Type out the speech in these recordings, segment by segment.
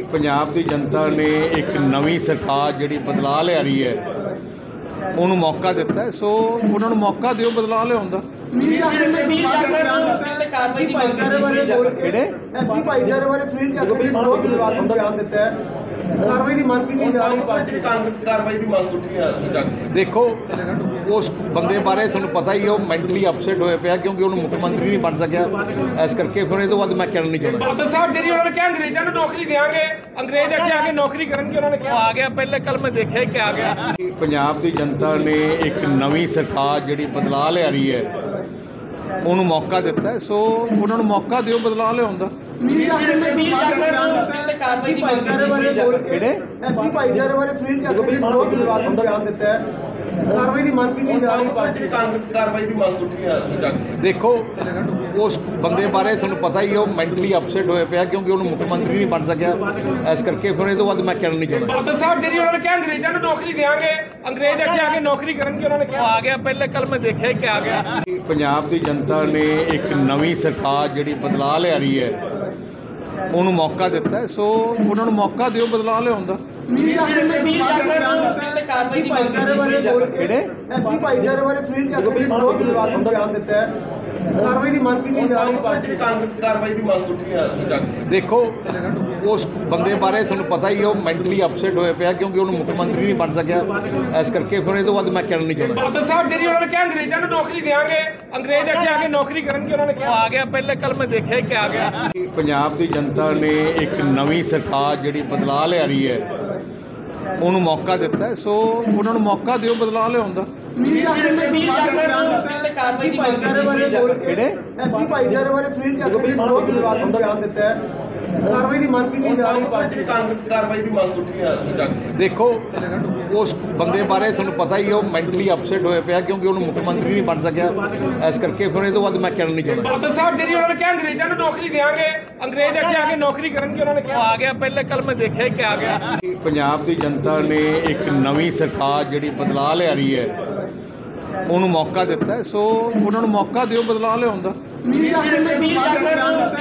ਪੰਜਾਬ ਦੀ ਜਨਤਾ ਨੇ ਇੱਕ ਨਵੀਂ ਸਰਕਾਰ ਜਿਹੜੀ ਬਦਲਾ ਲਿਆ ਰਹੀ ਹੈ ਉਹਨੂੰ ਮੌਕਾ ਦਿੱਤਾ ਸੋ ਉਹਨਾਂ ਨੂੰ ਮੌਕਾ ਦਿਓ ਬਦਲਾ ਲਿਆਉਣ ਦਾ। ਸੁਨੀਲ ਜਾਖੜ ਨੇ ਵੀ ਤੇ ਕਾਰਵਾਈ ਦੀ ਮੰਗ ਕੀਤੀ। ਸੁਨੀਲ ਜਾਖੜ ਕਿਹੜੇ? ਐਸੀ ਭਾਈਚਾਰੇ ਬਾਰੇ ਸੁਨੀਲ ਜਾਖੜ ਨੇ ਬਹੁਤ ਵਿਵਾਦਤ ਬਿਆਨ ਦਿੱਤਾ ਹੈ। ਕਾਰਵਾਈ ਦੀ ਮੰਗ ਕੀਤੀ ਜਾ ਰਹੀ ਹੈ। ਕਾਂਗਰਸ ਕਾਰਵਾਈ ਦੀ ਮੰਗ ਉੱਠੀ ਆ ਜਾ ਦੇਖੋ ਉਸ ਬੰਦੇ ਬਾਰੇ ਤੁਹਾਨੂੰ ਪਤਾ ਹੀ ਹੈ ਉਹ ਮੈਂਟਲੀ ਅਪਸੈਟ ਹੋਇਆ ਪਿਆ ਕਿਉਂਕਿ ਉਹਨੂੰ ਮੁੱਖ ਮੰਤਰੀ ਨਹੀਂ ਬਣ ਸਕਿਆ। ਇਸ ਕਰਕੇ ਫਿਰ ਇਹ ਤੋਂ ਬਾਅਦ ਮੈਂ ਕਹਿਣਾ ਨਹੀਂ ਚਾਹੁੰਦਾ। ਬਾਦਲ ਸਾਹਿਬ ਜਿਹੜੀ ਉਹਨਾਂ ਨੇ ਕਿਹਾ ਅੰਗਰੇਜ਼ਾਂ ਨੂੰ ਨੌਕਰੀ ਦੇਵਾਂਗੇ ਅੰਗਰੇਜ਼ ਇੱਥੇ ਆ ਕੇ ਨੌਕਰੀ ਕਰਨਗੇ ਉਹਨਾਂ ਨੇ ਕਿਹਾ। ਆ ਗਿਆ ਪਹਿਲੇ ਕੱਲ ਮੈਂ ਦੇਖਿਆ ਕਿ ਆ ਗਿਆ। ਪੰਜਾਬ ਦੀ ਜਨਤਾ ਨੇ ਇੱਕ ਨਵੀਂ ਸਰਕਾਰ ਜਿਹੜੀ ਬਦਲਾ ਲਿਆ ਰਹੀ ਹੈ ਉਹਨੂੰ ਮੌਕਾ ਦਿੱਤਾ ਸੋ ਉਹਨਾਂ ਨੂੰ ਮੌਕਾ ਦਿਓ ਬਦਲਾ ਲਿਆਉਣ ਦਾ ਸੁਨੀਲ ਜਾਖੜ ਨੇ ਵੀ ਤੇ ਕਾਰਵਾਈ ਦੀ ਮੰਗ ਕੀਤੀ ਸੁਨੀਲ ਜਾਖੜ ਕਿਹੜੇ? ਐਸੀ ਭਾਈਚਾਰੇ ਬਾਰੇ ਸੁਨੀਲ ਜਾਖੜ ਨੇ ਬਹੁਤ ਵਿਵਾਦਤ ਬਿਆਨ ਦਿੱਤਾ ਹੈ। ਕਾਰਵਾਈ ਦੀ ਮੰਗ ਕੀਤੀ ਜਾ ਰਹੀ ਹੈ ਕਾਂਗਰਸ ਕਾਰਵਾਈ ਦੀ ਮੰਗ ਉੱਠੀ ਆ ਜਾ ਦੇਖੋ ਉਸ ਬੰਦੇ ਬਾਰੇ ਤੁਹਾਨੂੰ ਪਤਾ ਹੀ ਹੈ ਉਹ ਮੈਂਟਲੀ ਅਪਸੈਟ ਹੋਇਆ ਪਿਆ ਕਿਉਂਕਿ ਉਹਨੂੰ ਮੁੱਖ ਮੰਤਰੀ ਨਹੀਂ ਬਣ ਸਕਿਆ। ਇਸ ਕਰਕੇ ਫਿਰ ਇਹ ਤੋਂ ਬਾਅਦ ਮੈਂ ਕਹਿਣਾ ਨਹੀਂ ਚਾਹੁੰਦਾ। ਬਾਦਲ ਸਾਹਿਬ ਜਿਹੜੀ ਉਹਨਾਂ ਨੇ ਕਿਹਾ ਅੰਗਰੇਜ਼ਾਂ ਨੂੰ ਨੌਕਰੀ ਦੇਵਾਂਗੇ ਅੰਗਰੇਜ਼ ਇੱਥੇ ਆ ਕੇ ਨੌਕਰੀ ਕਰਨਗੇ ਉਹਨਾਂ ਨੇ ਕਿਹਾ। ਆ ਗਿਆ ਪਹਿਲੇ ਕੱਲ ਮੈਂ ਦੇਖਿਆ ਕਿ ਆ ਗਿਆ। ਪੰਜਾਬ ਦੀ ਜਨਤਾ ਨੇ ਇੱਕ ਨਵੀਂ ਸਰਕਾਰ ਜਿਹੜੀ ਬਦਲਾ ਲਿਆ ਰਹੀ ਹੈ ਉਹਨੂੰ ਮੌਕਾ ਦਿੱਤਾ ਸੋ ਉਹਨਾਂ ਨੂੰ ਮੌਕਾ ਦਿਓ ਬਦਲਾ ਲਿਆਉਣ ਦਾ ਸੁਨੀਲ ਜਾਖੜ ਨੇ ਵੀ ਤੇ ਕਾਰਵਾਈ ਦੀ ਮੰਗ ਕੀਤੀ ਸੁਨੀਲ ਜਾਖੜ ਕਿਹੜੇ? ਐਸੀ ਭਾਈਚਾਰੇ ਬਾਰੇ ਸੁਨੀਲ ਜਾਖੜ ਨੇ ਬਹੁਤ ਵਿਵਾਦਤ ਬਿਆਨ ਦਿੱਤਾ ਹੈ। ਕਾਰਵਾਈ ਦੀ ਮੰਗ ਕੀਤੀ ਜਾ ਰਹੀ ਹੈ। ਕਾਂਗਰਸ ਕਾਰਵਾਈ ਦੀ ਮੰਗ ਉੱਠੀ ਆ ਜਾ ਦੇਖੋ ਉਸ ਬੰਦੇ ਬਾਰੇ ਤੁਹਾਨੂੰ ਪਤਾ ਹੀ ਹੈ ਉਹ ਮੈਂਟਲੀ ਅਪਸੈਟ ਹੋਇਆ ਪਿਆ ਕਿਉਂਕਿ ਉਹਨੂੰ ਮੁੱਖ ਮੰਤਰੀ ਨਹੀਂ ਬਣ ਸਕਿਆ। ਇਸ ਕਰਕੇ ਫਿਰ ਇਹ ਤੋਂ ਬਾਅਦ ਮੈਂ ਕਹਿਣਾ ਨਹੀਂ ਚਾਹੁੰਦਾ। ਬਾਦਲ ਸਾਹਿਬ ਜਿਹੜੀ ਉਹਨਾਂ ਨੇ ਕਿਹਾ ਅੰਗਰੇਜ਼ਾਂ ਨੂੰ ਨੌਕਰੀ ਦੇਵਾਂਗੇ ਅੰਗਰੇਜ਼ ਇੱਥੇ ਆ ਕੇ ਨੌਕਰੀ ਕਰਨਗੇ ਉਹਨਾਂ ਨੇ ਕਿਹਾ। ਆ ਗਿਆ ਪਹਿਲੇ ਕੱਲ ਮੈਂ ਦੇਖਿਆ ਕਿ ਆ ਗਿਆ। ਪੰਜਾਬ ਦੀ ਜਨਤਾ ਨੇ ਇੱਕ ਨਵੀਂ ਸਰਕਾਰ ਜਿਹੜੀ ਬਦਲਾ ਲਿਆ ਰਹੀ ਹੈ ਉਹਨੂੰ ਮੌਕਾ ਦਿੱਤਾ ਸੋ ਉਹਨਾਂ ਨੂੰ ਮੌਕਾ ਦਿਓ ਬਦਲਾ ਲਿਆਉਣ ਦਾ ਸੁਨੀਲ ਜਾਖੜ ਨੇ ਵੀ ਤੇ ਕਾਰਵਾਈ ਦੀ ਮੰਗ ਕੀਤੀ ਸੁਨੀਲ ਜਾਖੜ ਕਿਹੜੇ? ਐਸੀ ਭਾਈਚਾਰੇ ਬਾਰੇ ਸੁਨੀਲ ਜਾਖੜ ਨੇ ਬਹੁਤ ਵਿਵਾਦਤ ਬਿਆਨ ਦਿੱਤਾ ਹੈ। ਕਾਰਵਾਈ ਦੀ ਮੰਗ ਕੀਤੀ ਜਾ ਰਹੀ ਹੈ। ਕਾਂਗਰਸ ਕਾਰਵਾਈ ਦੀ ਮੰਗ ਉੱਠੀ ਆ ਜਾ ਦੇਖੋ ਉਸ ਬੰਦੇ ਬਾਰੇ ਤੁਹਾਨੂੰ ਪਤਾ ਹੀ ਹੈ ਉਹ ਮੈਂਟਲੀ ਅਪਸੈਟ ਹੋਇਆ ਪਿਆ ਕਿਉਂਕਿ ਉਹਨੂੰ ਮੁੱਖ ਮੰਤਰੀ ਨਹੀਂ ਬਣ ਸਕਿਆ। ਇਸ ਕਰਕੇ ਫਿਰ ਇਹ ਤੋਂ ਬਾਅਦ ਮੈਂ ਕਹਿਣਾ ਨਹੀਂ ਚਾਹੁੰਦਾ। ਬਾਦਲ ਸਾਹਿਬ ਜਿਹੜੀ ਉਹਨਾਂ ਨੇ ਕਿਹਾ ਅੰਗਰੇਜ਼ਾਂ ਨੂੰ ਨੌਕਰੀ ਦੇਵਾਂਗੇ ਅੰਗਰੇਜ਼ ਇੱਥੇ ਆ ਕੇ ਨੌਕਰੀ ਕਰਨਗੇ ਉਹਨਾਂ ਨੇ ਉਹ ਕਿਹਾ। ਆ ਗਿਆ ਪਹਿਲੇ ਕੱਲ ਮੈਂ ਦੇਖਿਆ ਕਿ ਆ ਗਿਆ। ਪੰਜਾਬ ਦੀ ਜਨਤਾ ਨੇ ਇੱਕ ਨਵੀਂ ਸਰਕਾਰ ਜਿਹੜੀ ਬਦਲਾ ਲਿਆ ਰਹੀ ਹੈ ਉਹਨੂੰ ਮੌਕਾ ਦਿੱਤਾ ਹੈ, ਸੋ ਉਹਨਾਂ ਨੂੰ ਮੌਕਾ ਦਿਓ ਬਦਲਾ ਲਿਆਉਣ ਦਾ। ਸੁਨੀਲ ਜਾਖੜ ਨੇ ਵੀ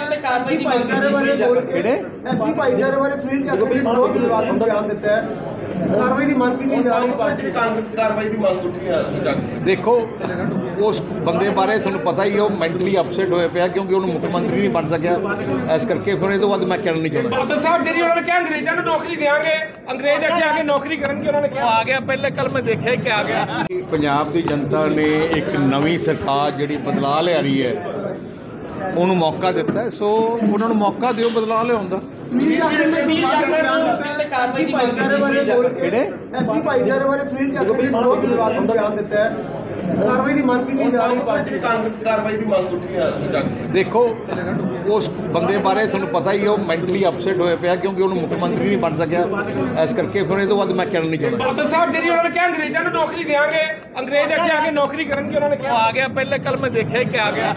ਤੇ ਕਾਰਵਾਈ ਦੀ ਮੰਗ ਕੀਤੀ ਸੁਨੀਲ ਜਾਖੜ ਕਿਹੜੇ? ਐਸੀ ਭਾਈਚਾਰੇ ਬਾਰੇ ਸੁਨੀਲ ਜਾਖੜ ਨੇ ਬਹੁਤ ਵਿਵਾਦਤ ਬਿਆਨ ਦਿੱਤਾ ਹੈ। ਕਾਰਵਾਈ ਦੀ ਮੰਗ ਕੀਤੀ ਜਾ ਰਹੀ ਹੈ ਕਾਂਗਰਸ ਕਾਰਵਾਈ ਦੀ ਮੰਗ ਉੱਠੀ ਆ ਜਾ ਦੇਖੋ ਉਸ ਬੰਦੇ ਬਾਰੇ ਤੁਹਾਨੂੰ ਪਤਾ ਹੀ ਹੈ ਉਹ ਮੈਂਟਲੀ ਅਪਸੈਟ ਹੋਇਆ ਪਿਆ ਕਿਉਂਕਿ ਉਹਨੂੰ ਮੁੱਖ ਮੰਤਰੀ ਨਹੀਂ ਬਣ ਸਕਿਆ। ਇਸ ਕਰਕੇ ਫਿਰ ਇਹ ਤੋਂ ਬਾਅਦ ਮੈਂ ਕਹਿਣਾ ਨਹੀਂ ਚਾਹੁੰਦਾ। ਬਾਦਲ ਸਾਹਿਬ ਜਿਹੜੀ ਉਹਨਾਂ ਨੇ ਕਿਹਾ ਅੰਗਰੇਜ਼ਾਂ ਨੂੰ ਨੌਕਰੀ ਦੇਵਾਂਗੇ ਅੰਗਰੇਜ਼ ਇੱਥੇ ਆ ਕੇ ਨੌਕਰੀ ਕਰਨਗੇ ਉਹਨਾਂ ਨੇ ਉਹ ਕਿਹਾ ਆ ਗਿਆ ਪਹਿਲੇ ਕੱਲ ਮੈਂ ਦੇਖਿਆ ਕਿ ਆ ਗਿਆ। ਪੰਜਾਬ ਦੀ ਜਨਤਾ ਨੇ ਇੱਕ ਨਵੀਂ ਸਰਕਾਰ ਜਿਹੜੀ ਬਦਲਾ ਲਿਆ ਰਹੀ ਹੈ ਉਹਨੂੰ ਮੌਕਾ ਦਿੱਤਾ। ਸੋ ਉਹਨਾਂ ਨੂੰ ਮੌਕਾ ਦਿਓ ਬਦਲਾ ਲਿਆਉਣ ਦਾ। ਸੁਨੀਲ ਜਾਖੜ ਨੇ ਵੀ ਤੇ ਕਾਰਵਾਈ ਦੀ ਮੰਗ ਕੀਤੀ ਸੁਨੀਲ ਜਾਖੜ ਕਿਹੜੇ? ਐਸੀ ਭਾਈਚਾਰੇ ਬਾਰੇ ਸੁਨੀਲ ਜਾਖੜ ਨੇ ਬਹੁਤ ਵਿਵਾਦਤ ਬਿਆਨ ਦਿੱਤਾ ਹੈ। ਕਾਰਵਾਈ ਦੀ ਮੰਗ ਕੀਤੀ ਜਾ ਰਹੀ ਹੈ। ਕਾਂਗਰਸ ਕਾਰਵਾਈ ਦੀ ਮੰਗ ਉੱਠੀ ਆ ਜਾ ਦੇਖੋ ਉਸ ਬੰਦੇ ਬਾਰੇ ਤੁਹਾਨੂੰ ਪਤਾ ਹੀ ਹੈ ਉਹ ਮੈਂਟਲੀ ਅਪਸੈਟ ਹੋਇਆ ਪਿਆ ਕਿਉਂਕਿ ਉਹਨੂੰ ਮੁੱਖ ਮੰਤਰੀ ਨਹੀਂ ਬਣ ਸਕਿਆ। ਇਸ ਕਰਕੇ ਫਿਰ ਇਹ ਤੋਂ ਬਾਅਦ ਮੈਂ ਕਹਿਣਾ ਨਹੀਂ ਚਾਹੁੰਦਾ। ਬਾਦਲ ਸਾਹਿਬ ਜਿਹੜੀ ਉਹਨਾਂ ਨੇ ਕਿਹਾ ਅੰਗਰੇਜ਼ਾਂ ਨੂੰ ਨੌਕਰੀ ਦੇਵਾਂਗੇ ਅੰਗਰੇਜ਼ ਇੱਥੇ ਆ ਕੇ ਨੌਕਰੀ ਕਰਨਗੇ ਉਹਨਾਂ ਨੇ ਕਿਹਾ। ਆ ਗਿਆ ਪਹਿਲੇ ਕੱਲ ਮੈਂ ਦੇਖਿਆ ਕਿ ਆ ਗਿਆ।